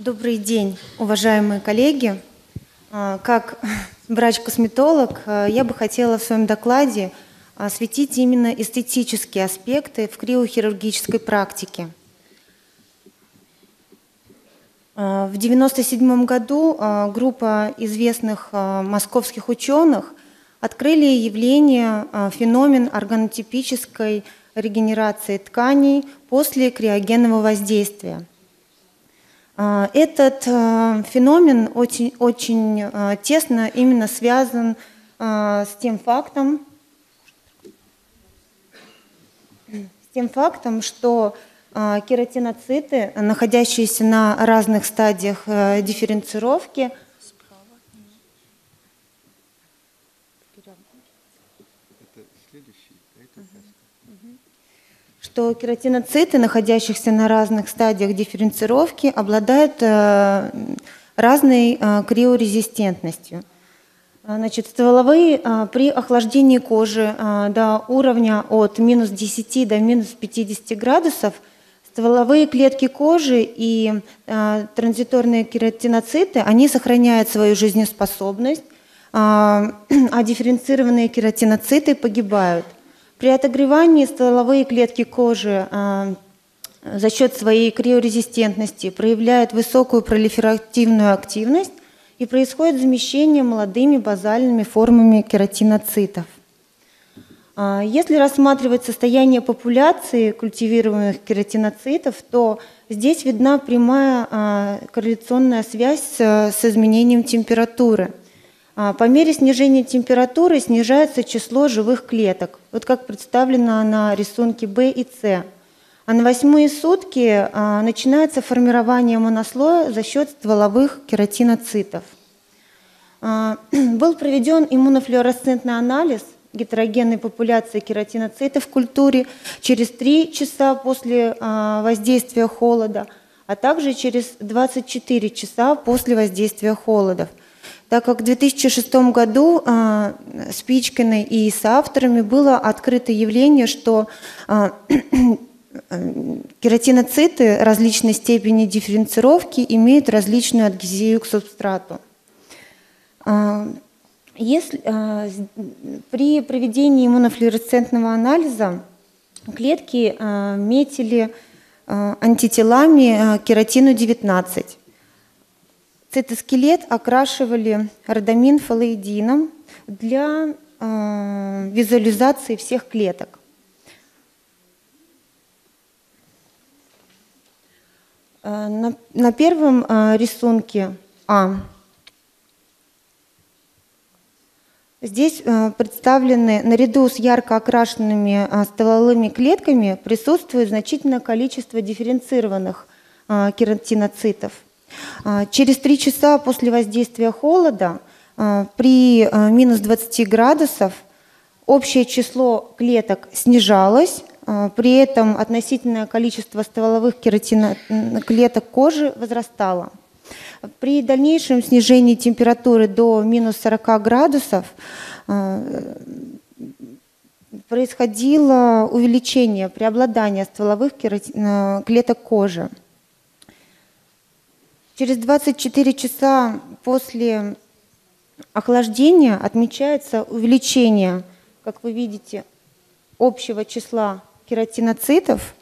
Добрый день, уважаемые коллеги. А, как врач-косметолог а, я бы хотела в своем докладе осветить именно эстетические аспекты в криохирургической практике. А, в 1997 году группа известных московских ученых открыли явление, феномен органотипической регенерации тканей после криогенного воздействия. А, этот а, феномен очень, очень а, тесно именно связан с тем фактом, с тем фактом, что кератиноциты, находящиеся на разных стадиях дифференцировки, что кератиноциты, находящиеся на разных стадиях дифференцировки, обладают э, разной э, криорезистентностью. Значит, стволовые э, при охлаждении кожи до уровня от минус 10 до минус 50 градусов стволовые клетки кожи и транзиторные кератиноциты, они сохраняют свою жизнеспособность, а дифференцированные кератиноциты погибают – при отогревании стволовые клетки кожи а, за счет своей криорезистентности проявляют высокую пролиферативную активность и происходит замещение молодыми базальными формами кератиноцитов. А, если рассматривать состояние популяции культивируемых кератиноцитов, то здесь видна прямая а, корреляционная связь с изменением температуры – по мере снижения температуры снижается число живых клеток, вот как представлено на рисунке Б и С. А на восьмые сутки а, начинается формирование монослоя за счет стволовых кератиноцитов. А, был проведен иммунофлюоресцентный анализ гетерогенной популяции кератиноцитов в культуре через 3 часа после воздействия холода, а также через 24 часа после воздействия холодов – так как в 2006 году а, с Пичкиной и с авторами было открыто явление, что а, кератиноциты различной степени дифференцировки имеют различную адгезию к субстрату. А, если, а, при проведении иммунофлюоресцентного анализа клетки а, метили а, антителами кератину 19. Цитоскелет окрашивали родамин фалоидином для э, визуализации всех клеток. Э, на, на первом э, рисунке А Здесь э, представлены, наряду с ярко окрашенными стволовыми клетками, присутствует значительное количество дифференцированных кератиноцитов – через три часа после воздействия холода а, при а, минус 20 градусов общее число клеток снижалось, при этом относительное количество стволовых клеток кожи возрастало. При дальнейшем снижении температуры до минус 40 градусов происходило увеличение преобладания стволовых клеток кожи. Через 24 часа после охлаждения отмечается увеличение, как вы видите, общего числа кератиноцитов.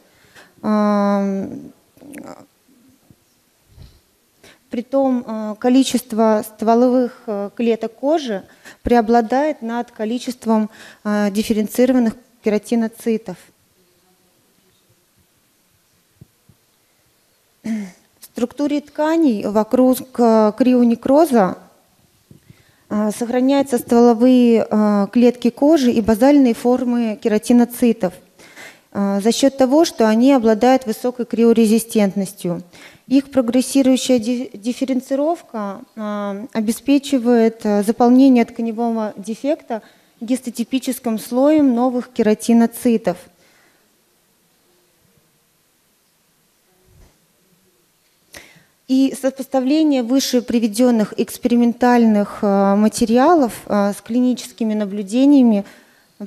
Притом э, количество стволовых э, клеток кожи преобладает над количеством э, дифференцированных кератиноцитов структуре тканей вокруг э, крионекроза э, сохраняются стволовые э, клетки кожи и базальные формы кератиноцитов за счет того, что они обладают высокой криорезистентностью. Их прогрессирующая дифференцировка обеспечивает заполнение тканевого дефекта гистотипическим слоем новых кератиноцитов – И сопоставление выше приведенных экспериментальных э, материалов э, с клиническими наблюдениями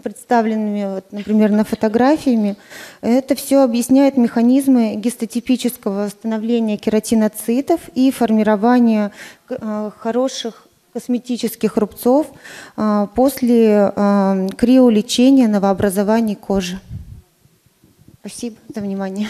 представленными, например, на фотографиями, это все объясняет механизмы гистотипического восстановления кератиноцитов и формирования э, хороших косметических рубцов после криолечения новообразований кожи. Спасибо за внимание.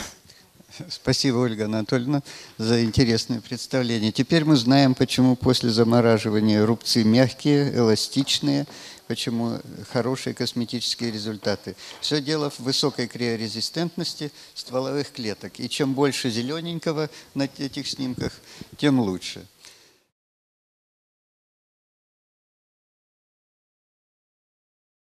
Спасибо, Ольга Анатольевна, за интересное представление. Теперь мы знаем, почему после замораживания рубцы мягкие, эластичные, почему хорошие косметические результаты. Все дело в высокой криорезистентности стволовых клеток. И чем больше зелененького на этих снимках, тем лучше.